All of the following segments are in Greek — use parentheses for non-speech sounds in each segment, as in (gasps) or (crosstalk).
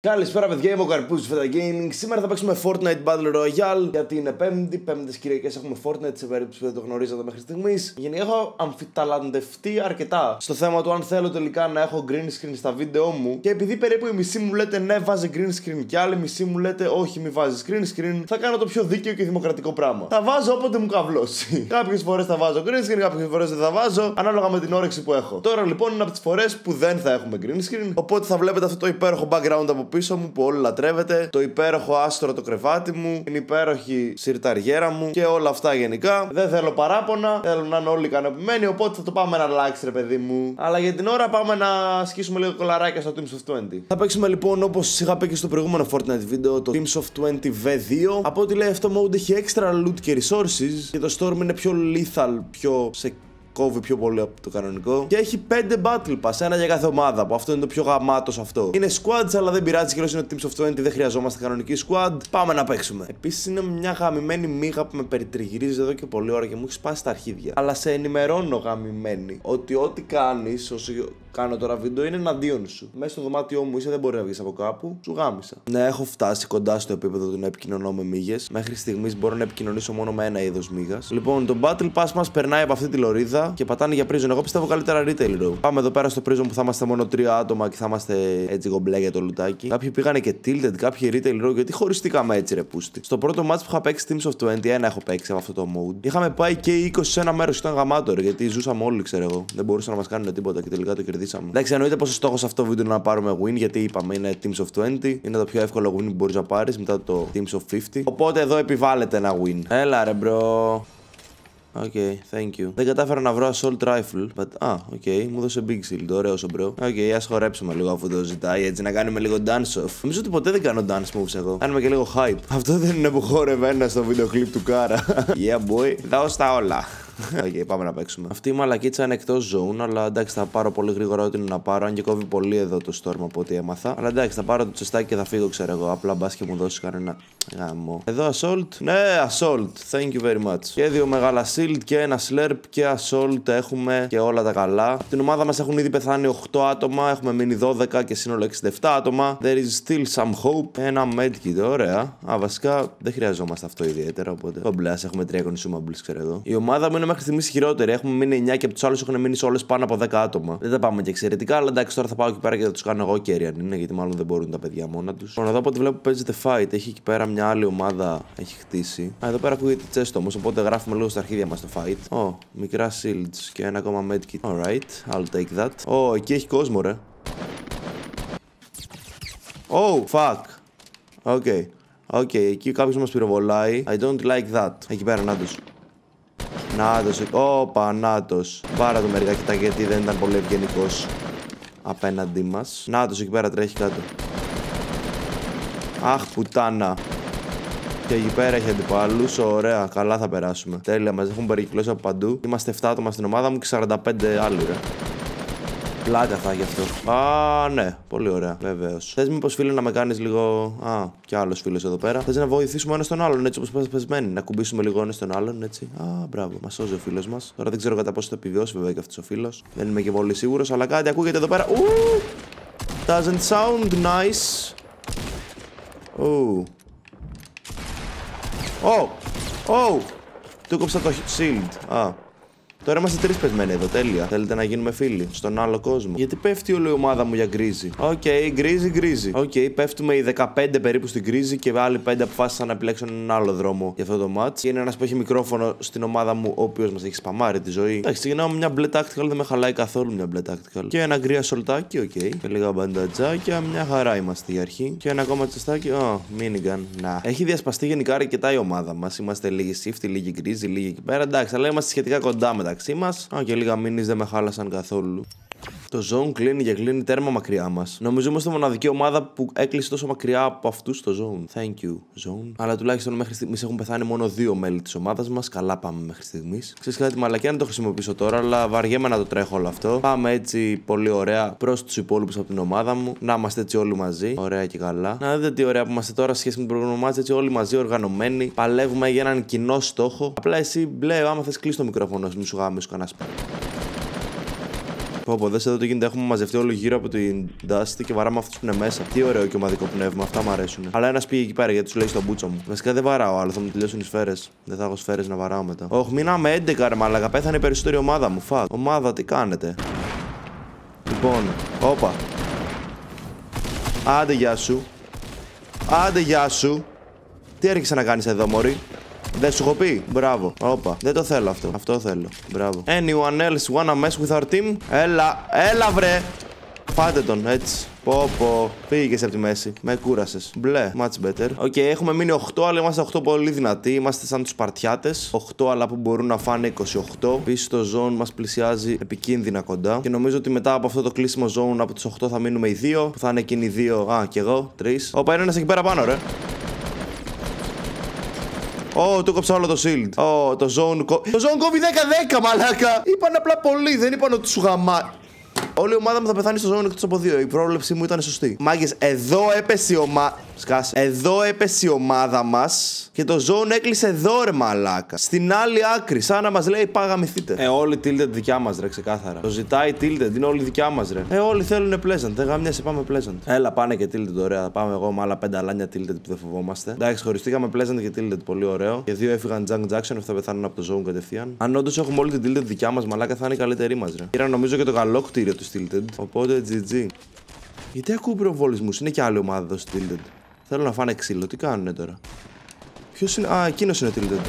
Καλησπέρα, παιδιά. Είμαι ο Καρπούζης Φέτα Gaming. Σήμερα θα παίξουμε Fortnite Battle Royale γιατί είναι Πέμπτη. Πέμπτες Κυριακές έχουμε Fortnite σε περίπτωση που δεν το γνωρίζατε μέχρι στιγμής. Γενικά έχω αμφιταλαντευτεί αρκετά στο θέμα του αν θέλω τελικά να έχω green screen στα βίντεο μου. Και επειδή περίπου η μισή μου λέτε ναι, βάζει green screen και άλλη μισή μου λέτε όχι, μη βάζεις green screen, θα κάνω το πιο δίκαιο και δημοκρατικό πράγμα. Θα βάζω όποτε μου καβλώσει. (laughs) Κάποιες φορές θα βάζω green screen, κάποιες φορές δεν θα βάζω, ανάλογα με την όρεξη που έχω. Τώρα λοιπόν είναι από τις φορές που δεν θα έχουμε green screen. Οπότε θα βλέπετε αυτό το υπέροχο background από πίσω μου που όλοι λατρεύετε, το υπέροχο άστρο το κρεβάτι μου, την υπέροχη σιρταριέρα μου και όλα αυτά γενικά. Δεν θέλω παράπονα, θέλω να είναι όλοι ικανοποιημένοι, οπότε θα το πάμε να αλλάξει ρε παιδί μου. Αλλά για την ώρα πάμε να σκίσουμε λίγο κολαράκια στο Teams of 20. Θα παίξουμε λοιπόν όπως είχα πει και στο προηγούμενο Fortnite βίντεο το Teams of 20 V2. Από ό,τι λέει αυτό mode έχει extra loot και resources και το Storm είναι πιο lethal, πιο σε κόβει πιο πολύ από το κανονικό. Και έχει 5 Battle Pass, ένα για κάθε ομάδα. Που αυτό είναι το πιο γαμάτος αυτό. Είναι squads, αλλά δεν πειράζει. Και είναι Teams of 20, δεν χρειαζόμαστε κανονική squad. Πάμε να παίξουμε. Επίσης είναι μια γαμημένη μίγα που με περιτριγυρίζει εδώ και πολλή ώρα και μου έχει σπάσει τα αρχίδια. Αλλά σε ενημερώνω γαμημένη ότι ό,τι κάνεις, όσο κάνω τώρα βίντεο είναι εναντίον σου. Μέσα στο δωμάτιό μου είσαι, δεν μπορεί να βγεις από κάπου. Σου γάμισα. Ναι, έχω φτάσει κοντά στο επίπεδο του να επικοινωνώ με μύγες. Μέχρι στιγμής μπορώ να επικοινωνήσω μόνο με ένα είδος μύγας. Λοιπόν, το Battle Bus μας περνάει από αυτή τη λωρίδα και πατάνε για prison. Εγώ πιστεύω καλύτερα retail row. Πάμε εδώ πέρα στο prison που θα είμαστε μόνο τρία άτομα και θα είμαστε έτσι κομπλέ για το λουτάκι. Κάποιοι πήγανε και tilted, κάποιοι retail row γιατί χωριστήκαμε έτσι ρε πούστη. Στο πρώτο match που είχα παίξει Teams of 21 έχω παίξει με αυτό το mode. Είχαμε πάει και 20 σε ένα μέρος και ήταν γαμάτο γιατί ζούσαμε όλοι, ξέρω εγώ. Δεν μπορούσαν να μας κάνουν τίποτα και τελικά το κερδίσαμε. Εντάξει, εννοείται πως ο στόχος αυτό το βίντεο είναι να πάρουμε win γιατί είπαμε είναι Teams of 20. Είναι το πιο εύκολο win που μπορείς να πάρεις μετά το Teams of 50. Οπότε εδώ επιβάλλεται ένα win. Έλα ρε bro. Okay, thank you. Δεν κατάφερα να βρω assault rifle. But, ah, οκ, okay, μου δώσε big shield. Ωραίο ο bro. Okay, ας χορέψουμε λίγο αφού το ζητάει έτσι να κάνουμε λίγο dance off. Νομίζω ότι ποτέ δεν κάνω dance moves εγώ. Κάνουμε και λίγο hype. Αυτό δεν είναι που χόρευε ένα στο βίντεο clip του Κάρα. (laughs) yeah, boy. Δώσ' τα όλα. (laughs) Okay, πάμε να παίξουμε. Αυτή η μαλακίτσα είναι εκτός zone, αλλά εντάξει, θα πάρω πολύ γρήγορα ό,τι είναι να πάρω. Αν και κόβει πολύ εδώ το storm από ό,τι έμαθα. Αλλά εντάξει, θα πάρω το τσεστάκι και θα φύγω, ξέρω εγώ. Απλά μπα και μου δώσει κανένα γάμο. Εδώ assault. Ναι, assault. Thank you very much. Και δύο μεγάλα shield και ένα slurp και assault έχουμε και όλα τα καλά. Την ομάδα μας έχουν ήδη πεθάνει 8 άτομα. Έχουμε μείνει 12 και σύνολο 67 άτομα. There is still some hope. Ένα medkit, ωραία. Α, βασικά δεν χρειαζόμαστε αυτό ιδιαίτερα. Οπότε. Κομπλά, έχουμε 3 consumables, ξέρω εγώ. Η ομάδα μου είναι μέχρι στιγμής χειρότερη. Έχουμε μείνει 9 και από τους άλλους έχουν μείνει όλες πάνω από 10 άτομα. Δεν τα πάμε και εξαιρετικά, αλλά εντάξει, τώρα θα πάω εκεί πέρα και θα τους κάνω εγώ κέρι αν είναι, γιατί μάλλον δεν μπορούν τα παιδιά μόνα τους. Λοιπόν, εδώ από ό,τι βλέπω παίζεται fight. Έχει εκεί πέρα μια άλλη ομάδα έχει χτίσει. Α, εδώ πέρα ακούγεται chest όμως, οπότε γράφουμε λίγο στα αρχίδια μας το fight. Ω, oh, μικρά shields και ένα ακόμα medkit. Alright, I'll take that. Ω, oh, εκεί έχει κόσμο, ρε. Oh, fuck. Okay. Okay, εκεί κάποιος μας πυροβολάει. I don't like that. Εκεί πέρα, να τους. Νάτος, ο Πανάτος. Πάρα το μερικά κοιτά γιατί δεν ήταν πολύ ευγενικός απέναντί μας. Νάτος εκεί πέρα τρέχει κάτω. Αχ, πουτάνα. Και εκεί πέρα έχει αντιπάλους. Ωραία, καλά θα περάσουμε. Τέλεια, μας έχουν περικυκλώσει από παντού. Είμαστε 7 άτομα στην ομάδα μου και 45 άλλοι, ρε. Πλάκα θα γι' αυτό. Α, ναι, πολύ ωραία, βεβαίως. Θες μήπως φίλε να με κάνεις λίγο. Α, κι άλλος φίλος εδώ πέρα. Θες να βοηθήσουμε ένας τον άλλον έτσι όπως είμαστε πεσμένοι. Να κουμπίσουμε λίγο ένας τον άλλον έτσι. Α, μπράβο, μας σώζει ο φίλος μας. Τώρα δεν ξέρω κατά πόσο θα επιβιώσει βέβαια και αυτός ο φίλος. Δεν είμαι και πολύ σίγουρος, αλλά κάτι ακούγεται εδώ πέρα. Ου! Doesn't sound nice. Ου. Oh! Oh! Του κόψα το shield. Α, Τώρα είμαστε τρεις πεσμένοι εδώ, τέλεια. Θέλετε να γίνουμε φίλοι στον άλλο κόσμο; Γιατί πέφτει όλη η ομάδα μου για Greasy. Okay, Greasy, Greasy. Okay, πέφτουμε οι 15 περίπου στην Greasy και άλλοι 5 αποφάσισαν να επιλέξουν έναν άλλο δρόμο για αυτό το match. Και είναι ένας που έχει μικρόφωνο στην ομάδα μου, ο οποίος μας έχει σπαμάρει τη ζωή. Εντάξει, ξεκινάω με μια μπλε tactical, δεν με χαλάει καθόλου μια μπλε tactical. Και ένα γκρι ασολτάκι, okay. Και λίγα μπαντατζάκια, μια χαρά είμαστε για αρχή. Και ένα ακόμα τσεστάκι, oh, minigun. Να. Έχει διασπαστεί γενικά αρκετά η ομάδα μας. Είμαστε λίγοι Shifty, λίγοι Greasy, λίγοι εκεί πέρα. Εντάξει, αλλά είμαστε σχετικά κοντά μεταξύ μεταξύ μας. Α, και λίγα μήνυ δεν με χάλασαν καθόλου. Το zone κλείνει και κλείνει τέρμα μακριά μας. Νομίζω είμαστε μοναδική ομάδα που έκλεισε τόσο μακριά από αυτούς το zone. Thank you, zone. Αλλά τουλάχιστον μέχρι στιγμή έχουν πεθάνει μόνο δύο μέλη της ομάδας μας. Καλά πάμε μέχρι στιγμής. Ξέρεις κάτι, μαλακιά να το χρησιμοποιήσω τώρα, αλλά βαριέμαι να το τρέχω όλο αυτό. Πάμε έτσι πολύ ωραία προς τους υπόλοιπους από την ομάδα μου. Να είμαστε έτσι όλοι μαζί. Ωραία και καλά. Να δείτε τι ωραία που είμαστε τώρα σχέση με την προηγούμενη ομάδα. Έτσι όλοι μαζί οργανωμένοι. Παλεύουμε για έναν κοινό στόχο. Απλά εσύ μπλε, άμα θες κλείσει το μικρόφωνο, μου σου γάμι σου κανένας Πω, πω, δες εδώ το γίνεται. Έχουμε μαζευτεί όλο γύρω από την Dusty και βαράμε αυτούς που είναι μέσα. Τι ωραίο και ομαδικό πνεύμα. Αυτά μου αρέσουν. Αλλά ένας πήγε εκεί πέρα γιατί τους λέει στον μπούτσο μου. Βασικά δεν βαράω άλλο, θα μου τελειώσουν οι σφαίρες. Δεν θα έχω σφαίρες να βαράω μετά. Όχι, μείναμε 11 ρε μαλακα. Πέθανε η περισσότερη ομάδα μου. Φακ. Ομάδα, τι κάνετε; Λοιπόν, όπα. Άντε γεια σου. Άντε γεια σου. Τι έρχεσαι να κάνεις εδώ, Μωρή; Δεν σου έχω πει. Μπράβο. Όπα. Δεν το θέλω αυτό. Αυτό θέλω. Μπράβο. Anyone else wanna mess with our team? Έλα. Έλα, βρε. Πάτε τον, έτσι. Πω, πω. Πήγε από τη μέση. Με κούρασες. Μπλε. Much better. Okay, έχουμε μείνει 8, αλλά είμαστε 8 πολύ δυνατοί. Είμαστε σαν τους Σπαρτιάτες. 8, αλλά που μπορούν να φάνε 28. Επίση το zone μας πλησιάζει επικίνδυνα κοντά. Και νομίζω ότι μετά από αυτό το κλείσιμο zone από τους 8 θα μείνουμε οι 2. Που θα είναι εκείνοι οι 2. Α, και εγώ. 3. Όπα, είναι ένας εκεί πέρα πάνω, ρε. Ω, του κόψα όλο το shield. Ω, το zone. Το zone κόβει 10-10, μαλάκα. Είπαν απλά πολύ, δεν είπαν ότι σου γαμά. Όλη η ομάδα μου θα πεθάνει στο ζώνη εκτός από δύο. Η πρόβλεψή μου ήταν σωστή. Μάγκες, εδώ έπεσε η ομάδα. Σκάσε. Εδώ έπεσε η ομάδα μας και το zone έκλεισε εδώ, ρε μαλάκα. Στην άλλη άκρη, σαν να μας λέει πάγαμηθείτε. Ε, όλοι tilted δικιά μας, ρε, ξεκάθαρα. Το ζητάει tilted, είναι όλοι δικιά μας, ρε. Ε, όλοι θέλουν pleasant. Δεν γάμιασε, πάμε pleasant. Έλα, πάνε και tilted, ωραία. Πάμε εγώ με άλλα πέντε αλάνια tilted που δεν φοβόμαστε. Εντάξει, χωριστήκαμε pleasant και tilted, πολύ ωραίο. Και δύο έφυγαν junk jackson, αυτά πεθάνουν από το zone κατευθείαν. Αν όντως έχουμε όλη την tilted δικιά μας, μαλάκα θα είναι η καλύτερη μας, ρε. Πήρα νομίζω και το καλό κτίριο του tilted. Οπότε GG. Γιατί ακούω προβολισμού, είναι και άλλη ομάδα εδώ στο tilted. Θέλω να φάνε ξύλο. Τι κάνουνε τώρα; Ποιος είναι; Α, εκείνος είναι ο Tilted.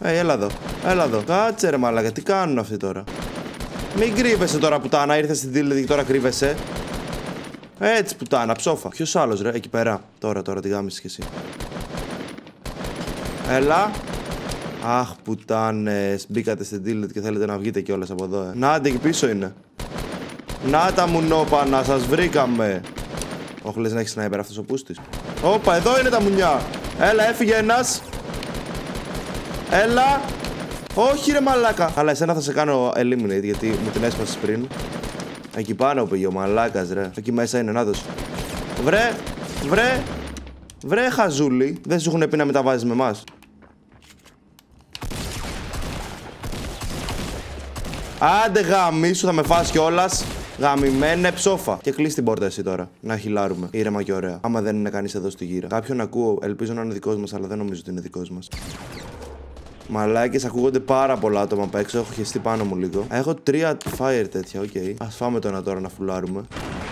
Ε, έλα εδώ. Έλα εδώ. Κάτσε ρε μαλάκα, τι κάνουν αυτοί τώρα; Μην κρύβεσαι τώρα πουτάνα, ήρθες στην Tilted και τώρα κρύβεσαι. Έτσι πουτάνα, ψόφα. Ποιος άλλος ρε, εκεί πέρα; Τώρα, τώρα, τη γάμισε κι εσύ. Έλα. Αχ, πουτάνες. Μπήκατε στην Tilted και θέλετε να βγείτε κιόλας από εδώ, ε. Να, εκεί πίσω είναι. Να τα μουνόπανα, σας βρήκαμε. Όχι, λες να έχεις σνάιπερ αυτός ο πούστης. Όπα, εδώ είναι τα μουνιά. Έλα, έφυγε ένας. Έλα. Όχι ρε μαλάκα. Αλλά εσένα θα σε κάνω eliminate γιατί μου την έσπασες πριν. Εκεί πάνω πήγε ο μαλάκας ρε. Εκεί μέσα είναι, νάτος. Βρε, βρε, βρε χαζούλη. Δεν σου έχουν πει να μεταβάζεις με εμάς. Άντε γαμήσου θα με φας κιόλας. Γαμημένε ψόφα. Και κλείσε την πόρτα εσύ τώρα. Να χιλάρουμε. Ήρεμα και ωραία. Άμα δεν είναι κανείς εδώ στη γύρα. Κάποιον ακούω. Ελπίζω να είναι δικός μας, αλλά δεν νομίζω ότι είναι δικός μας. Μαλάκες ακούγονται πάρα πολλά άτομα απ' έξω. Έχω χεστεί πάνω μου λίγο. Έχω τρία fire τέτοια, okay. Ας φάμε το ένα τώρα να φουλάρουμε.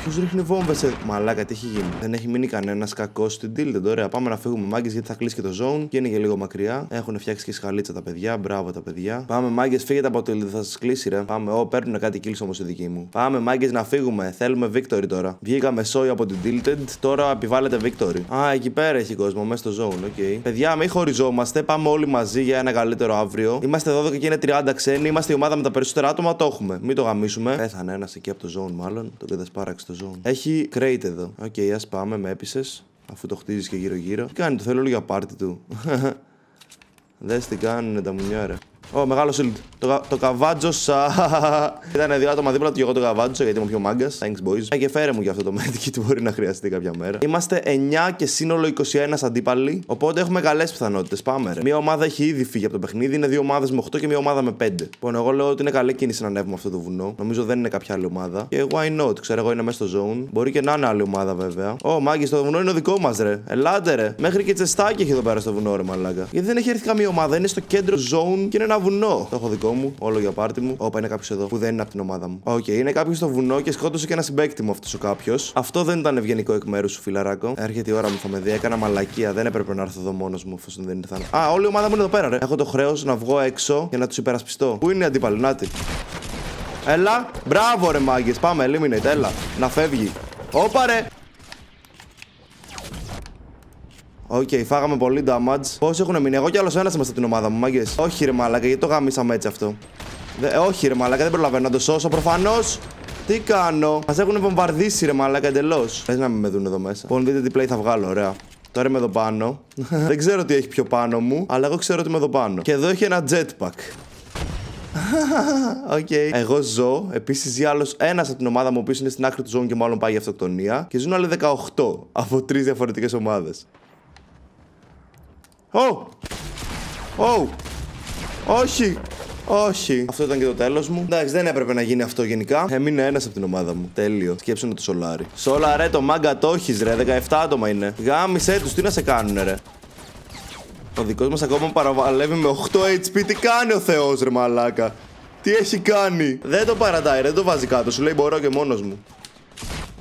Ποιος ρίχνει βόμβες σε. Μαλάκα, τι έχει γίνει; Δεν έχει μείνει κανένας κακός στην tilted. Ωραία, πάμε να φύγουμε μάγκες γιατί θα κλείσει και το zone και είναι και λίγο μακριά. Έχουν φτιάξει και σκαλίτσα τα παιδιά. Μπράβο τα παιδιά. Πάμε μάγκες, φύγετε από το tilted, θα σας κλείσει ρε. Πάμε, Ω, παίρνουν κάτι kills όμως οι δικοί μου. Πάμε μάγκες να φύγουμε. Θέλουμε victory τώρα. Βγήκαμε σώοι από την tilted, τώρα επιβάλλεται victory. Α, εκεί πέρα έχει κόσμο, μέσα στο zone, okay. Παιδιά, μην χωριζόμαστε, πάμε όλοι μαζί για ένα καλύτερο αύριο. Είμαστε 12 και είναι 30 ξένοι, είμαστε η ομάδα με τα περισσότερα άτομα, το έχουμε. Μην το γαμήσουμε. Πέθανε ένας εκεί από το zone, μάλλον. Το κατασπάραξε το zone. Έχει crate εδώ. Okay, ας πάμε, με έπεισε. Αφού το χτίζεις και γύρω-γύρω. Τι κάνει, το θέλω όλο για πάρτη του. (laughs) Δες τι κάνουν τα μουνιά, ρε. Ω, μεγάλο shield. Το, το καβάτζωσα. (laughs) Ήταν δύο άτομα δίπλα του και εγώ το καβάτζωσα γιατί είμαι πιο μάγκας. Thanks, boys. Ε, και φέρε μου για αυτό το medkit μπορεί να χρειαστεί κάποια μέρα. Είμαστε 9 και σύνολο 21 αντίπαλοι. Οπότε έχουμε καλές πιθανότητες. Πάμε, ρε. Μία ομάδα έχει ήδη φύγει από το παιχνίδι. Είναι δύο ομάδες με 8 και μία ομάδα με 5. Λοιπόν, εγώ λέω ότι είναι καλή κίνηση να ανέβουμε αυτό το βουνό. Νομίζω δεν είναι κάποια άλλη ομάδα. Και why not, ξέρω εγώ είναι μέσα στο zone. Μπορεί και να είναι άλλη ομάδα βέβαια. Ω, μάγκη, το βουνό είναι όλο δικό μας, ρε. Ελάτε, ρε. Μέχρι και τσεστάκι έχει εδώ πέρα στο βουνό, ρε μαλάκα. Γιατί δεν έχει έρθει καμία ομάδα. Είναι στο κέντρο zone και είναι ένα βουνό. Το έχω δικό μου, όλο για πάρτη μου. Όπα είναι κάποιος εδώ που δεν είναι από την ομάδα μου. Okay, είναι κάποιος στο βουνό και σκότωσε και ένα συμπαίκτη μου αυτός ο κάποιος. Αυτό δεν ήταν ευγενικό εκ μέρους σου, φιλαράκο. Έρχεται η ώρα μου, θα με δει. Έκανα μαλακία. Δεν έπρεπε να έρθω εδώ μόνος μου, εφόσον δεν ήρθαν. Α, όλη η ομάδα μου είναι εδώ πέρα, ρε. Έχω το χρέος να βγω έξω και να τους υπερασπιστώ. Πού είναι η αντίπαλη, να τοι; Έλα, μπράβο ρε μάγκες. Πάμε, eliminate, έλα. Να φεύγει. Όπα ρε. Okay, φάγαμε πολύ damage. Πόσοι έχουν μείνει, εγώ κι άλλος ένας είμαστε την ομάδα μου, μάγκες. Όχι ρε μαλάκα, γιατί το γαμήσαμε έτσι αυτό; Δε, όχι ρε μαλάκα, δεν προλαβαίνω να το σώσω προφανώς. Τι κάνω, μας έχουν βομβαρδίσει ρε μαλάκα εντελώς. Δε θα με δουν εδώ μέσα. Λοιπόν, δείτε τι play θα βγάλω, ωραία. Τώρα είμαι εδώ πάνω. (laughs) δεν ξέρω τι έχει πιο πάνω μου, αλλά εγώ ξέρω ότι είμαι εδώ πάνω. Και εδώ έχει ένα jetpack. (laughs) Okay. Εγώ ζω. Επίσης ζει άλλος ένας από την ομάδα μου, ο οποίος είναι στην άκρη του zone και μάλλον πάει για αυτοκτονία. Και ζουν άλλοι 18 από τρεις διαφορετικές ομάδες. Oh! Oh! Όχι! Όχι. Αυτό ήταν και το τέλος μου. Εντάξει, δεν έπρεπε να γίνει αυτό γενικά. Έμεινε ένας από την ομάδα μου. Τέλειο. Σκέψου να το σολάρει. Σόλαρέ το μάγκα το έχεις ρε. 17 άτομα είναι. Γάμησέ τους, τι να σε κάνουν ρε. Ο δικός μας ακόμα παλεύει με 8 HP. Τι κάνει ο Θεός, ρε μαλάκα. Τι έχει κάνει. Δεν το παρατάει, δεν το βάζει κάτω. Σου λέει μπορώ και μόνος μου.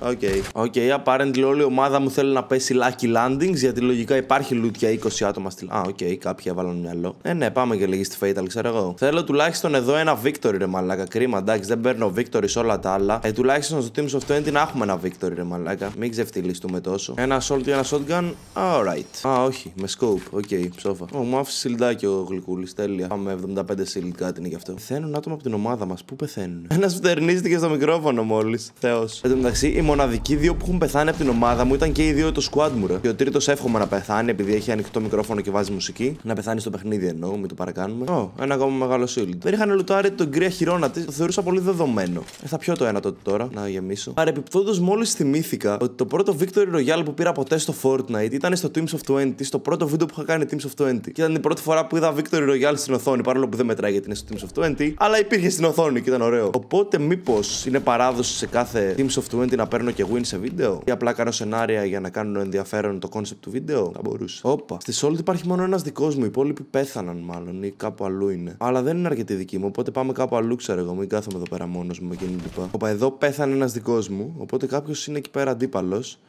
OK. Okay. OK, okay, apparently όλη η ομάδα μου θέλει να πέσει Lucky Landings γιατί λογικά υπάρχει loot για 20 άτομα στη. Α, OK, okay, κάποιοι έβαλαν μυαλό. Ε, ναι, πάμε και λίγη στη Fatal, ξέρω εγώ. Θέλω τουλάχιστον εδώ ένα victory, ρε μαλάκα. Κρίμα, εντάξει, δεν παίρνω victory σε όλα τα άλλα. Ε, τουλάχιστον στο Team of 20 να έχουμε ένα victory, ρε μαλάκα. Μην ξεφτιλιστούμε τόσο. Ένα assault και ένα shotgun. Alright. Α, όχι, με scope. OK, okay, ψόφα. Ω, μου άφησε σιλντάκι ο γλυκούλης. Τέλεια. Πάμε 75 shield, κάτι είναι κι αυτό. Πεθαίνουν άτομα από την ομάδα μας. Πού πεθαίνουν. Ένας φτερνίστηκε στο μικρόφωνο μόλις. Θεός. Εν τω μεταξύ, μοναδικοί δύο που έχουν πεθάνει από την ομάδα μου ήταν και οι δύο το squad μου, ρε. Και ο τρίτος εύχομαι να πεθάνει επειδή έχει ανοιχτό μικρόφωνο και βάζει μουσική. Να πεθάνει στο παιχνίδι εννοώ, μην το παρακάνουμε. Ω, oh, ένα ακόμα μεγάλο shield. Δεν είχαν λουτάρει τον κρύα χειρόνα τη, το θεωρούσα πολύ δεδομένο. Ε, θα πιω το ένα τότε τώρα, να γεμίσω. Παρεπιπτόντως, μόλις θυμήθηκα ότι το πρώτο Victory Royale που πήρα ποτέ στο Fortnite ήταν στο Teams of 20, στο πρώτο βίντεο που είχα κάνει Teams of 20. Και ήταν η πρώτη φορά που είδα Victory Royale στην οθόνη, παρόλο που δεν μετράει γιατί είναι στο Teams of 20, αλλά υπήρχε στην οθόνη και ήταν ωραίο. Οπότε μήπως είναι παράδοση σε κάθε Teams of 20 να παίρνω και win σε βίντεο; Ή απλά κάνω σενάρια για να κάνουν ενδιαφέρον το concept του βίντεο; Θα μπορούσε. Όπα. Στη Solid υπάρχει μόνο ένας δικός μου. Οι υπόλοιποι πέθαναν μάλλον ή κάπου αλλού είναι. Αλλά δεν είναι αρκετή δική μου. Οπότε πάμε κάπου αλλού, ξέρω εγώ. Μην κάθομαι εδώ πέρα μόνος μου με εκείνη λοιπά. Όπα εδώ πέθανε ένας δικός μου. Οπότε κάποιος είναι εκεί πέρα αντίπαλος.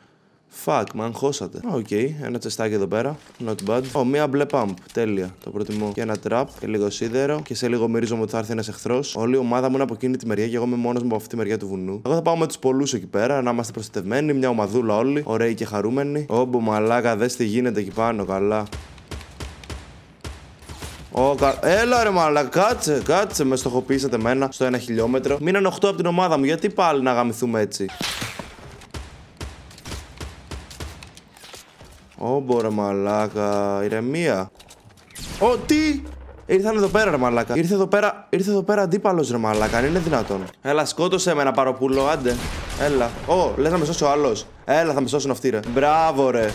Fuck, με αγχώσατε. OK, okay, ένα τσεστάκι εδώ πέρα. Not bad. Ω, oh, μία μπλε pump. Τέλεια. Το προτιμώ. Και ένα trap και λίγο σίδερο. Και σε λίγο μυρίζομαι ότι θα έρθει ένας εχθρός. Όλη η ομάδα μου είναι από εκείνη τη μεριά και εγώ είμαι μόνος μου από αυτή τη μεριά του βουνού. Εγώ θα πάω με τους πολλούς εκεί πέρα να είμαστε προστατευμένοι. Μια ομαδούλα όλοι. Ωραίοι και χαρούμενοι. Όπα μαλάκα, δες τι γίνεται εκεί πάνω. Καλά. Oh, κα... Έλα ρε μαλά, κάτσε, κάτσε, μες στοχοποιήσατε μένα στο ένα χιλιόμετρο. Μείναν 8 από την ομάδα μου, γιατί πάλι να γαμηθούμε έτσι; Όμπο ρε μαλάκα, ηρεμία. Ω, τι! Ήρθαν εδώ πέρα ρε μαλάκα. Ήρθε εδώ πέρα, ήρθε εδώ πέρα αντίπαλος ρε μαλάκα, αν είναι δυνατόν. Έλα, σκότωσε με ένα παροπούλο, άντε. Έλα. Ω, λες να με σώσει ο άλλος. Έλα, θα με σώσουν αυτοί ρε. Μπράβο ρε.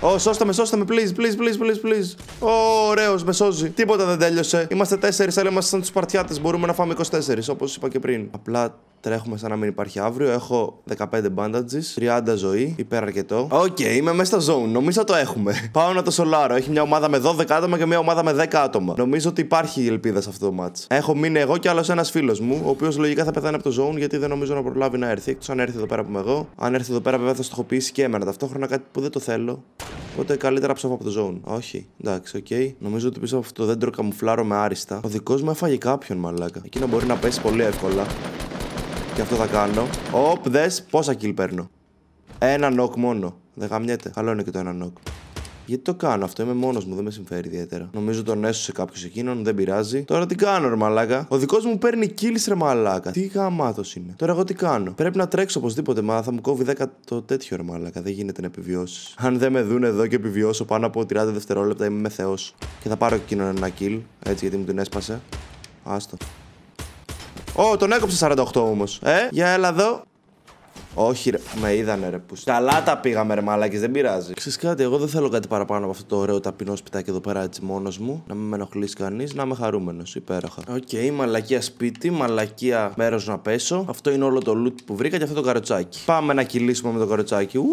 Ω, σώστε με, σώστε με, please, please, please, please, please. Ω, ωραίος, με σώζει. Τίποτα δεν τέλειωσε. Είμαστε τέσσερις, αλλά είμαστε σαν τους Σπαρτιάτες. Μπορούμε να φάμε 24, όπως είπα και πριν. Απλά Τρέχουμε σαν να μην υπάρχει αύριο. Έχω 15 bandages, 30 ζωή, υπεραρκετό. OK, okay, είμαι μέσα στο zone. Νομίζω το έχουμε. (laughs) Πάω να το σολάρω. Έχει μια ομάδα με 12 άτομα και μια ομάδα με 10 άτομα. Νομίζω ότι υπάρχει ελπίδα σε αυτό το match. Έχω μείνει εγώ και άλλος ένας φίλος μου, ο οποίος λογικά θα πεθάνει από το zone γιατί δεν νομίζω να προλάβει να έρθει. Εκτός αν έρθει εδώ πέρα που είμαι εγώ. Αν έρθει εδώ πέρα, βέβαια θα στοχοποιήσει και εμένα ταυτόχρονα κάτι που δεν το θέλω. Οπότε καλύτερα ψόφα από το zone. Όχι, εντάξει, OK. Okay. Νομίζω ότι πίσω από αυτό το δέντρο καμουφλάρομαι άριστα. Ο δικός μου έφαγε κάποιον μαλάκα. Εκείνο μπορεί να πέσει πολύ εύκολα. Και αυτό θα κάνω. Οπ, δες πόσα kill παίρνω. Ένα knock μόνο. Δεν γαμιέται. Καλό είναι και το ένα knock. Γιατί το κάνω αυτό, είμαι μόνος μου, δεν με συμφέρει ιδιαίτερα. Νομίζω τον έσωσε κάποιο εκείνον, δεν πειράζει. Τώρα τι κάνω, ρε μαλάκα; Ο δικός μου παίρνει kills, ρε μαλάκα. Τι γαμάτο είναι. Τώρα εγώ τι κάνω; Πρέπει να τρέξω οπωσδήποτε, μα θα μου κόβει 10 το τέτοιο, ρε μαλάκα. Δεν γίνεται να επιβιώσεις. Αν δεν με δουν εδώ και επιβιώσω πάνω από 30 δευτερόλεπτα, είμαι θεός. Και θα πάρω εκείνον ένα kill, έτσι γιατί μου την έσπασε. Άστο. Ω, τον έκοψε 48 όμως. Ε, για έλα εδώ. Όχι, ρε. Με είδανε, ρε. Που... Καλά τα πήγαμε, ρε μαλάκα, δεν πειράζει. Ξέρεις κάτι, εγώ δεν θέλω κάτι παραπάνω από αυτό το ωραίο ταπεινό σπιτάκι εδώ πέρα έτσι μόνος μου. Να μην με ενοχλήσει κανείς, να είμαι χαρούμενος. Υπέροχα. OK, okay, μαλακία σπίτι, μαλακία μέρος να πέσω. Αυτό είναι όλο το loot που βρήκα και αυτό το καροτσάκι. Πάμε να κυλήσουμε με το καροτσάκι. Ου,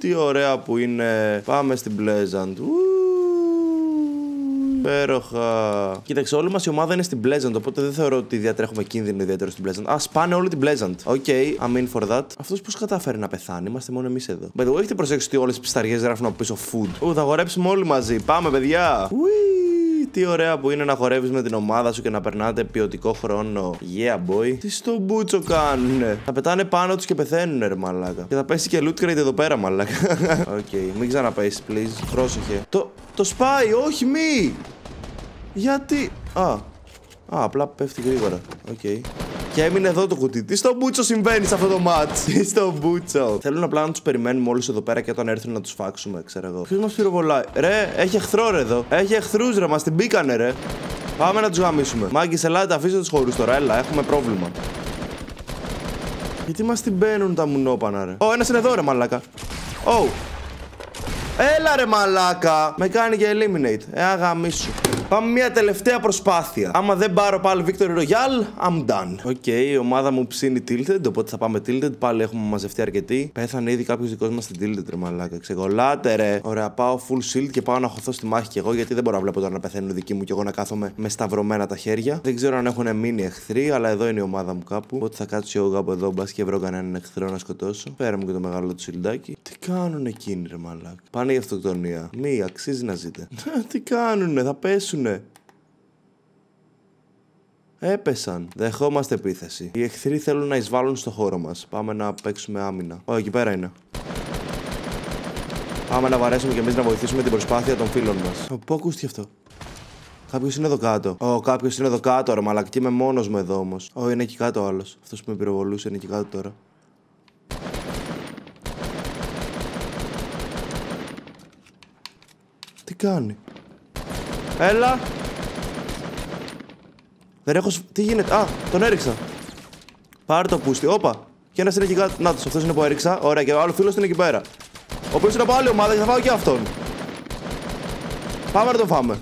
τι ωραία που είναι. Πάμε στην Pleasant. Ου, Υπέροχα. Κοίταξε, όλη μας η ομάδα είναι στην Pleasant, οπότε δεν θεωρώ ότι διατρέχουμε κίνδυνο ιδιαίτερο στην Pleasant. Α, σπάνε όλη την Pleasant. OK, okay, I'm in for that. Αυτός πώς κατάφερε να πεθάνει, είμαστε μόνο εμείς εδώ. By the way, έχετε προσέξει ότι όλες τις πιτσαρίες γράφουν από πίσω food. Ού, θα χορέψουμε όλοι μαζί. Πάμε, παιδιά. Ουί, τι ωραία που είναι να χορεύεις με την ομάδα σου και να περνάτε ποιοτικό χρόνο. Yeah, boy. Τι στον πούτσο κάνουνε; Θα πετάνε πάνω τους και πεθαίνουν, ρε μαλάκα. Και θα πέσει και loot crate εδώ πέρα, μαλάκα. (laughs) Οκ, okay, μην ξαναπέσεις, please. Πρόσεχε. Το, το σπάει, όχι μη! Γιατί; Α. Α, απλά πέφτει γρήγορα. OK. Okay. Και έμεινε εδώ το κουτί. Τι στον πούτσο συμβαίνει σε αυτό το μάτς; (laughs) Τι στον πούτσο; Θέλουν απλά να τους περιμένουμε όλους εδώ πέρα και όταν έρθουν να τους σφάξουμε, ξέρω εγώ. Ποιος μας πυροβολάει. Ρε, έχει εχθρό ρε εδώ. Έχει εχθρούς ρε, μας την μπήκανε ρε. Πάμε να τους γαμήσουμε. Μάγκες, ελάτε, αφήστε τους χορούς τώρα. Έλα, έχουμε πρόβλημα. Γιατί μας την μπαίνουν τα μουνόπανα, ρε. Ω, ένας είναι εδώ, ρε, μαλάκα. Oh. Έλα ρε μαλάκα. Με κάνει και eliminate. Ε, άι γαμήσου. Πάμε μια τελευταία προσπάθεια. Άμα δεν πάρω πάλι Victory Royale, I'm done. OK, okay, η ομάδα μου ψήνει Tilted, οπότε θα πάμε Tilted. Πάλι έχουμε μαζευτεί αρκετοί. Πέθανε ήδη κάποιος δικός μας στην Tilted, ρε μαλάκα. Ξεκολλάτε, ρε. Ωραία, πάω full shield και πάω να χωθώ στη μάχη κι εγώ, γιατί δεν μπορώ να βλέπω τώρα να πεθαίνουν δικοί μου και εγώ να κάθομαι με σταυρωμένα τα χέρια. Δεν ξέρω αν έχουν μείνει εχθροί, αλλά εδώ είναι η ομάδα μου κάπου. Οπότε θα κάτσω εγώ κάπου εδώ, μπας και βρω κανέναν εχθρό να σκοτώσω. Πέρα μου και το μεγάλο του σιλντάκι. Τι κάνουν εκείνοι, ρε μαλάκα. Πάνε για αυτοκτονία. Μη, αξίζει να ζείτε. (laughs) Τι κάνουνε, θα πέσουνε. Έπεσαν. Δεχόμαστε επίθεση. Οι εχθροί θέλουν να εισβάλλουν στο χώρο μας. Πάμε να παίξουμε άμυνα. Ω, εκεί πέρα είναι. Πάμε να βαρέσουμε κι εμείς να βοηθήσουμε την προσπάθεια των φίλων μας. Πού ακούστηκε αυτό. Κάποιος είναι εδώ κάτω. Ω, κάποιος είναι εδώ κάτω, ρε μαλακ. Και είμαι μόνος μου εδώ όμως. Ω, είναι εκεί κάτω ο άλλος. Αυτός που με πυροβολούσε είναι εκεί κάτω τώρα. Κάνει. Έλα. Δεν έχω. Τι γίνεται. Α, τον έριξα. Πάρε το πούστη. Όπα. Και ένας είναι εκεί κάτω. Να τους, αυτός είναι που έριξα. Ωραία, και ο άλλος φίλος είναι εκεί πέρα. Ο οποίος είναι από άλλη ομάδα και θα φάω και αυτόν. Πάμε να τον φάμε.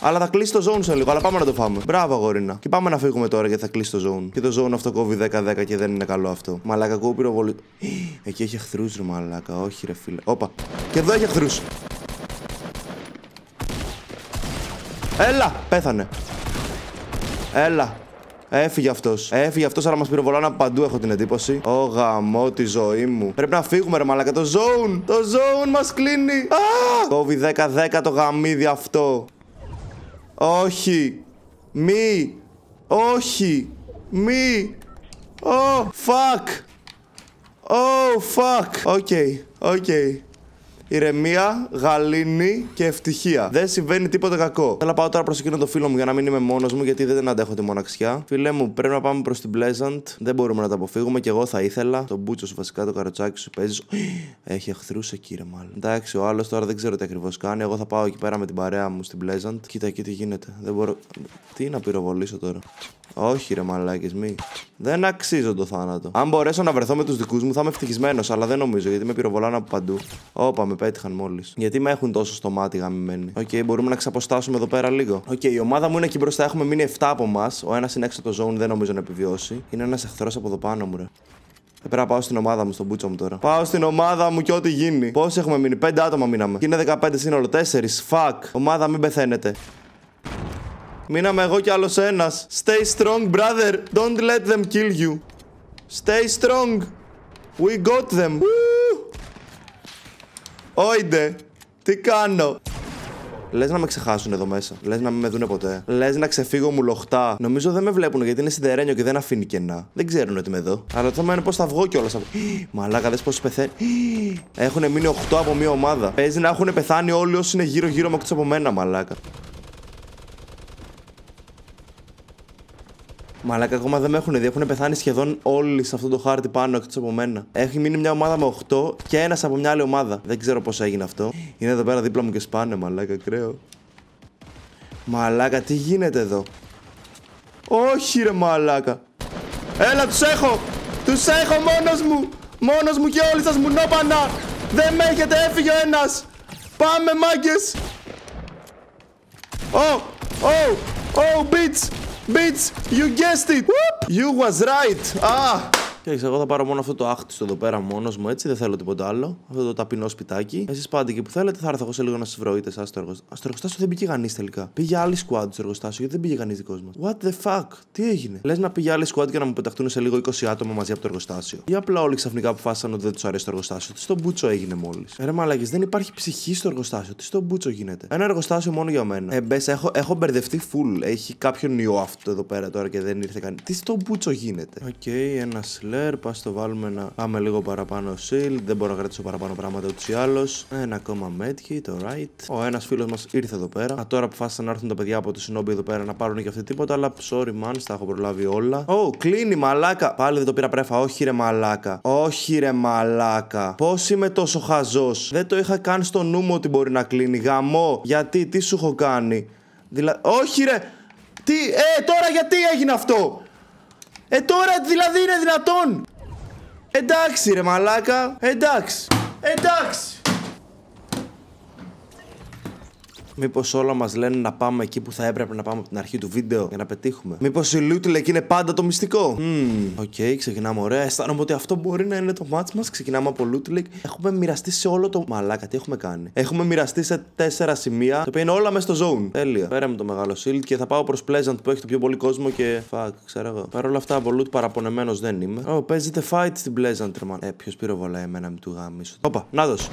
Αλλά θα κλείσει το zone σε λίγο, αλλά πάμε να το φάμε. Μπράβο, αγόρινα. Και πάμε να φύγουμε τώρα γιατί θα κλείσει το zone. Και το zone αυτό κόβει 10-10 και δεν είναι καλό αυτό. Μαλάκα, κόβει πυροβολή. (gasps) Εκεί έχει εχθρούς, ρε μαλάκα. Όχι, ρε φίλε. Όπα. Και εδώ έχει εχθρούς. Έλα! Πέθανε. Έλα. Έφυγε αυτός. Έφυγε αυτός, αλλά μας πυροβολάνε από παντού, έχω την εντύπωση. Ω γαμό τη ζωή μου. Πρέπει να φύγουμε, ρε μαλάκα. Το zone! Το zone μας κλείνει. Α! Κόβει 10-10 το γαμίδι αυτό. Όχι. Μη. Όχι. Μη. Oh, fuck. Oh, fuck. OK. Okay. OK. Okay ηρεμία, γαλήνη και ευτυχία. Δεν συμβαίνει τίποτα κακό. Θέλω να πάω τώρα προς εκείνο το φίλο μου για να μην είμαι μόνος μου, γιατί δεν αντέχω τη μοναξιά. Φίλε μου, πρέπει να πάμε προς την Pleasant. Δεν μπορούμε να τα αποφύγουμε και εγώ θα ήθελα. Στον πούτσο σου βασικά, το καροτσάκι σου παίζεις. Έχει εχθρούς εκεί, ρε μάλλον. Εντάξει, ο άλλος τώρα δεν ξέρω τι ακριβώς κάνει. Εγώ θα πάω εκεί πέρα με την παρέα μου στην Pleasant. Κοίτα εκεί τι γίνεται. Δεν μπορώ. Τι να πυροβολήσω τώρα; Όχι, ρε μαλάκες, μη. Δεν αξίζω το θάνατο. Αν μπορέσω να βρεθώ με τους δικούς μου, θα είμαι ευτυχισμένος, αλλά δεν νομίζω γιατί με πυροβολάνε από παντού. Όπα, με πέτυχαν μόλις. Γιατί με έχουν τόσο στο μάτι γαμημένοι. OK, okay, μπορούμε να ξαποστάσουμε εδώ πέρα λίγο. OK, okay, η ομάδα μου είναι εκεί μπροστά, έχουμε μείνει 7 από εμάς. Ο ένας είναι έξω από το zone, δεν νομίζω να επιβιώσει. Είναι ένας εχθρός από εδώ πάνω μου, ρε. Θα πρέπει να πάω στην ομάδα μου, στον πούτσο μου τώρα. Πάω στην ομάδα μου και ό,τι γίνει. Πόσοι έχουμε μείνει, 5 άτομα μείναμε. Και είναι 15 σύνολο, 4. Fuck. Ομάδα μην πεθαίνετε. Μείναμε εγώ κι άλλος ένας. Stay strong, brother. Don't let them kill you. Stay strong. We got them. Όιντε. Τι κάνω; Λες να με ξεχάσουν εδώ μέσα. Λες να μην με δούνε ποτέ. Λες να ξεφύγω μου λοχτά. Νομίζω δεν με βλέπουν γιατί είναι σιδερένιο και δεν αφήνει κενά. Δεν ξέρουν ότι είμαι εδώ. Αλλά το θέμα είναι πώς θα βγω κιόλας από. Μαλάκα, δες πώς πεθαίνει. Έχουν μείνει 8 από μία ομάδα. Παίζει να έχουν πεθάνει όλοι όσοι είναι γύρω-γύρω με από μένα, μαλάκα. Μαλάκα, ακόμα δεν με έχουν δει. Έχουν πεθάνει σχεδόν όλοι σε αυτό το χάρτη πάνω εκτός από μένα. Έχει μείνει μια ομάδα με 8 και ένας από μια άλλη ομάδα. Δεν ξέρω πώς έγινε αυτό. Είναι εδώ πέρα δίπλα μου και σπάνε, μαλάκα, κρέο. Μαλάκα, τι γίνεται εδώ; Όχι, ρε μαλάκα. Έλα, τους έχω! Τους έχω μόνος μου! Μόνος μου και όλοι σας μου νόπανα! Δεν με έχετε, έφυγε ο ένας! Πάμε, μάγκες! Oh! Oh! Oh, bitch! Bitch, you guessed it! You was right! Ah! Και εγώ θα πάρω μόνο αυτό το άχτιστο εδώ πέρα μόνος μου έτσι, δεν θέλω τίποτα άλλο. Αυτό το ταπεινό σπιτάκι. Εσείς πάτε εκεί που θέλετε, θα έρθω εγώ σε λίγο να σας βρω είτε μέσα στο εργοστάσιο. Στο εργοστάσιο δεν πήγε κανείς τελικά. Πήγε άλλη squad στο εργοστάσιο γιατί δεν πήγε κανείς δικός μας. What the fuck, τι έγινε; Λες να πήγε άλλη squad και να μου πεταχτούν σε λίγο 20 άτομα μαζί από το εργοστάσιο. Ή απλά όλοι ξαφνικά αποφάσισαν ότι δεν τους αρέσει το εργοστάσιο. Τι στον πούτσο έγινε μόλις. Ε, ρε μαλάκα, δεν υπάρχει ψυχή στο εργοστάσιο. Τι στον πούτσο γίνεται; Ένα εργοστάσιο μόνο για μένα. Ε, μπες, έχω, έχω μπερδευτεί full. Έχει κάποιον ιό αυτό εδώ πέρα τώρα και δεν ήρθε κανείς. Τι στον πούτσο γίνεται; OK, okay, ένα slurp, ας το βάλουμε να πάμε λίγο παραπάνω shield. Δεν μπορώ να κρατήσω παραπάνω πράγματα ούτως ή άλλως. Ένα ακόμα medkit, alright. Ο ένας φίλος μας ήρθε εδώ πέρα. Α, τώρα αποφάσισαν να έρθουν τα παιδιά από το Shinobi εδώ πέρα να πάρουν και αυτή τίποτα. Αλλά sorry man, τα έχω προλάβει όλα. Ω, oh, κλείνει μαλάκα. Πάλι δεν το πήρα πρέφα. Όχι ρε μαλάκα. Όχι ρε μαλάκα. Πώς είμαι τόσο χαζός; Δεν το είχα καν στο νου μου ότι μπορεί να κλείνει. Γαμό. Γιατί, τι σου έχω κάνει; Δηλαδή. Όχι ρε. Τι, ε, τώρα γιατί έγινε αυτό; Ε, τώρα δηλαδή είναι δυνατόν. Εντάξει ρε μαλάκα. Εντάξει. Εντάξει. Μήπως όλα μας λένε να πάμε εκεί που θα έπρεπε να πάμε από την αρχή του βίντεο για να πετύχουμε; Μήπως η Loot Lake είναι πάντα το μυστικό; OK, okay, ξεκινάμε ωραία. Αισθάνομαι ότι αυτό μπορεί να είναι το match μας. Ξεκινάμε από Loot Lake. Έχουμε μοιραστεί σε όλο το. Μαλάκα, τι έχουμε κάνει; Έχουμε μοιραστεί σε τέσσερα σημεία. Το οποίο είναι όλα μέσα στο zone. Τέλεια. Πέρα με το μεγάλο shield και θα πάω προς Pleasant που έχει το πιο πολύ κόσμο και. Fuck, ξέρω εγώ. Παρ' όλα αυτά από loot παραπονεμένος δεν είμαι. Ω, oh, παίζεται fight στην Pleasant, ρε Ε, ποιος πυροβολάει εμένα με του γάμισου. Όπα, να δώσω.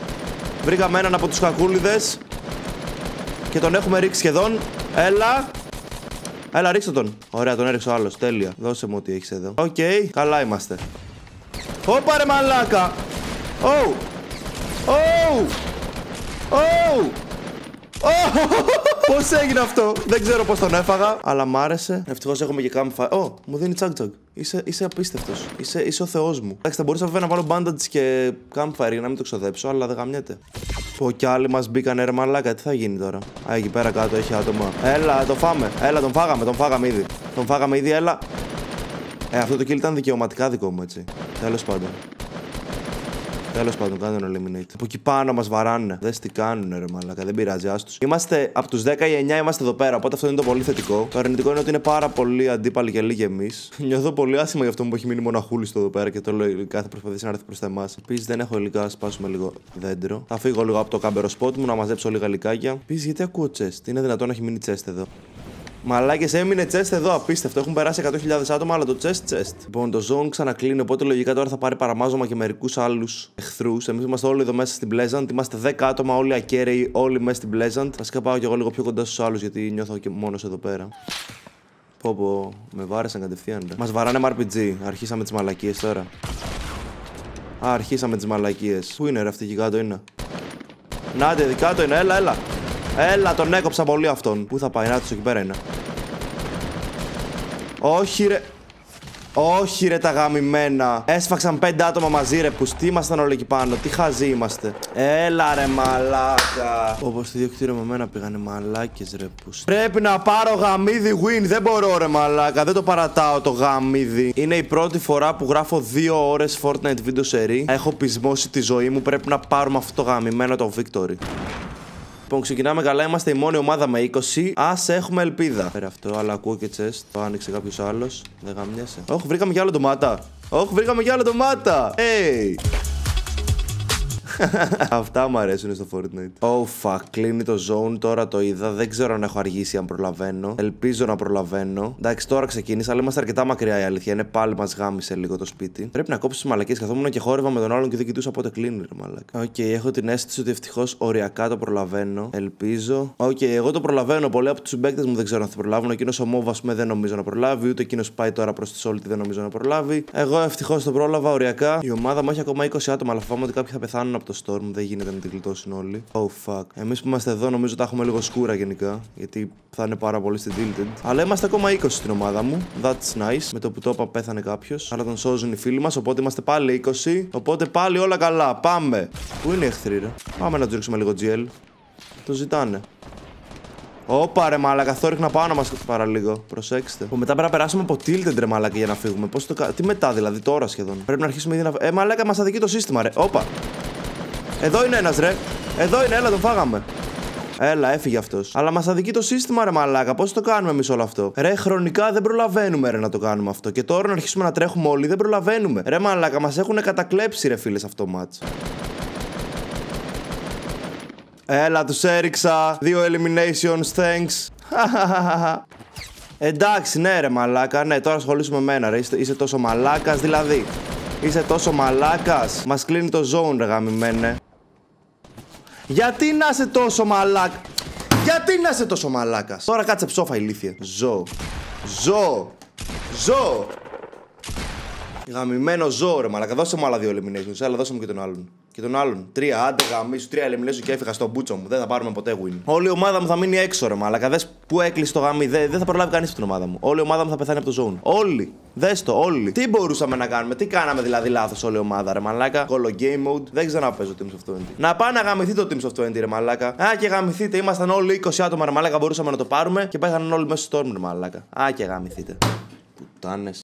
Βρήκαμε έναν από τους κακούλιδες. Και τον έχουμε ρίξει σχεδόν. Έλα. Έλα, ρίξτε τον. Ωραία, τον έριξε ο άλλος. Τέλεια. Δώσε μου ό,τι έχεις εδώ. OK, okay, καλά είμαστε. Ωπα ρε μαλάκα. Oh. Oh. Oh. Πώς έγινε αυτό, δεν ξέρω πώς τον έφαγα, αλλά μ' άρεσε. Ευτυχώς έχουμε και campfire. Ω, oh, μου δίνει τσακ τσακ. Είσαι, είσαι απίστευτος. Είσαι, είσαι ο θεός μου. Εντάξει, θα μπορούσα βέβαια να βάλω bandage και campfire για να μην το ξοδέψω, αλλά δεν γαμιέται. Πω κι άλλοι μας μπήκαν ρε μαλάκα, τι θα γίνει τώρα; Α, εκεί πέρα κάτω έχει άτομα. Έλα, το φάμε. Έλα, τον φάγαμε, τον φάγαμε ήδη. Τον φάγαμε ήδη, έλα. Ε, αυτό το kill ήταν δικαιωματικά δικό μου, έτσι. Τέλος πάντων. Τέλος πάντων, κάνε ένα eliminate. Από εκεί πάνω μας βαράνε. Δες τι κάνουν, ρε Μαλάκα, δεν πειράζει, άστου. Είμαστε από τους 10 ή 9 είμαστε εδώ πέρα, οπότε αυτό είναι το πολύ θετικό. Το αρνητικό είναι ότι είναι πάρα πολύ αντίπαλοι και λίγοι εμείς. (laughs) Νιώθω πολύ άσχημα για αυτό που έχει μείνει μοναχούλης εδώ πέρα και το λέω κάθε προσπαθήσει να έρθεις προς τα εμά. Επίσης δεν έχω υλικά, ας σπάσουμε λίγο δέντρο. Θα φύγω λίγο από το κάμπερο σπότ μου να μαζέψω λίγα λικάκια. Επίσης γιατί ακούω chest; Είναι δυνατόν να έχει μείνει chest εδώ. Μαλάκες έμεινε chest εδώ, απίστευτο. Έχουν περάσει 100.000 άτομα, αλλά το chest chest. Λοιπόν, το zone ξανακλίνει, οπότε λογικά τώρα θα πάρει παραμάζωμα και μερικούς άλλους εχθρούς. Εμείς είμαστε όλοι εδώ μέσα στην Pleasant. Είμαστε 10 άτομα, όλοι ακέραιοι, όλοι μέσα στην Pleasant. Βασικά πάω κι εγώ λίγο πιο κοντά στους άλλους, γιατί νιώθω και μόνος εδώ πέρα. Πω πω, με βάρεσαν κατευθείαν. Μας βαράνε με RPG. Αρχίσαμε τις μαλακίες τώρα. Α, αρχίσαμε τις μαλακίες. Πού είναι ρε αυτή εκεί κάτω είναι; Νάτε, κάτω είναι, έλα, έλα. Έλα, τον έκοψα πολύ αυτόν. Πού θα πάει, να εκεί πέρα είναι. Όχι ρε. Όχι ρε τα γαμημένα. Έσφαξαν πέντε άτομα μαζί ρε. Που τι ήμασταν όλοι εκεί πάνω. Τι χαζοί είμαστε. Έλα ρε μαλάκα. Όπως στη διοκτήριο με μένα πήγανε μαλάκες ρε που. Πρέπει να πάρω γαμίδι win. Δεν μπορώ ρε μαλάκα. Δεν το παρατάω το γαμίδι. Είναι η πρώτη φορά που γράφω δύο ώρες Fortnite βίντεο σερή. Έχω πεισμώσει τη ζωή μου. Πρέπει να πάρουμε αυτό το γαμημένο το victory. Λοιπόν, ξεκινάμε καλά. Είμαστε η μόνη ομάδα με 20. Α έχουμε ελπίδα. Πέρα αυτό, αλλά ακούω και chest. Το άνοιξε κάποιος άλλος. Δεν γαμιέσαι. Όχι, βρήκαμε κι άλλο ντομάτα. Όχι, βρήκαμε κι άλλο ντομάτα. Hey! (laughs) Αυτά μου αρέσουν στο Fortnite. Oh fuck, κλείνει το zone. Τώρα το είδα. Δεν ξέρω αν έχω αργήσει αν προλαβαίνω. Ελπίζω να προλαβαίνω. Εντάξει, τώρα ξεκίνησα, αλλά είμαστε αρκετά μακριά η αλήθεια. Είναι πάλι μας γάμησε λίγο το σπίτι. Πρέπει να κόψω τις μαλακίες. Καθόμουν και χόρευα με τον άλλον και δεν κοιτούσα πότε κλείνει, ρε μαλάκα. OK, okay, έχω την αίσθηση ότι ευτυχώς οριακά το προλαβαίνω. Ελπίζω. OK, okay, εγώ το προλαβαίνω. Πολλοί από τους συμπαίκτες μου δεν ξέρω αν θα προλάβουν. Εκείνος ο Μόβ, πούμε, δεν νομίζω να προλάβει. Ούτε εκείνος πάει τώρα προς τη Salty δεν νομίζω να προλάβει. Εγώ ευτυχώς το πρόλαβα οριακά. Η ομάδα μου έχει ακόμα 20 άτομα, αλλά φοβάμαι ότι κάποιοι θα πεθάνουν από το Storm. Δεν γίνεται να την γλιτώσουν όλοι. Oh fuck. Εμείς που είμαστε εδώ νομίζω ότι έχουμε λίγο σκούρα γενικά. Γιατί θα είναι πάρα πολύ στην Tilted. Αλλά είμαστε ακόμα 20 στην ομάδα μου. That's nice. Με το που το είπα πέθανε κάποιος. Αλλά τον σώζουν οι φίλοι μας. Οπότε είμαστε πάλι 20. Οπότε πάλι όλα καλά. Πάμε. Πού είναι οι εχθροί, ρε; Πάμε να του ρίξουμε λίγο GL. Το ζητάνε. Ωπα ρε μάλακα, θόρυχνα πάνω μας πάρα λίγο. Προσέξτε. Που μετά πρέπει να περάσουμε από tilted ρε μάλακα για να φύγουμε. Πώς το Τι μετά δηλαδή, τώρα σχεδόν. Πρέπει να αρχίσουμε ήδη να. Ε, μαλάκα μας αδικεί το σύστημα ρε. Όπα. Εδώ είναι ένας ρε. Εδώ είναι, έλα, τον φάγαμε. Έλα, έφυγε αυτός. Αλλά μας αδικεί το σύστημα, ρε Μαλάκα. Πώς το κάνουμε εμείς όλο αυτό; Ρε, χρονικά δεν προλαβαίνουμε, ρε, να το κάνουμε αυτό. Και τώρα να αρχίσουμε να τρέχουμε όλοι, δεν προλαβαίνουμε. Ρε, Μαλάκα, μας έχουν κατακλέψει, ρε φίλες, αυτό το match. Έλα, τους έριξα. Δύο eliminations, thanks. (laughs) Εντάξει, ναι, ρε Μαλάκα. Ναι, τώρα ασχολήσουμε με μένα, ρε. Είσαι, είσαι τόσο μαλάκας, δηλαδή. Είσαι τόσο μαλάκας. Μας κλείνει το zone, ρε γαμημένε. Γιατί να είσαι τόσο μαλάκ. Γιατί να είσαι τόσο μαλάκας; Τώρα κάτσε ψόφα ηλίθεια. Ζω. Ζω. Ζω. Γαμημένο ζώο, ρε μαλάκα. Δώσε μου άλλα δύο eliminations. Έλα, δώσε μου και τον άλλον. Και τον άλλον. Τρία, άντε γαμίσου, τρία eliminations και έφυγα στον μπούτσο μου. Δεν θα πάρουμε ποτέ win. Όλη η ομάδα μου θα μείνει έξω, ρε μαλάκα. Δες που έκλεισε το γαμί. Δεν, δεν θα προλάβει κανείς την ομάδα μου. Όλη η ομάδα μου θα πεθάνει από το zone. Όλοι. Δες το, όλοι. Τι μπορούσαμε να κάνουμε, τι κάναμε δηλαδή λάθος όλη η ομάδα, ρε μαλάκα. Κολο game mode. Δεν ξαναπέζω Teams of 20. Να πάει να γαμηθεί το Teams of 20, ρε μαλάκα. Α και γαμηθείτε. Ήμασταν όλοι 20 άτομα, ρε μαλάκα. Μπορούσαμε να το πάρουμε και πέθαναν όλοι μέσα στο storm, ρε μαλάκα. Α και γαμηθείτε. Πουτάνες.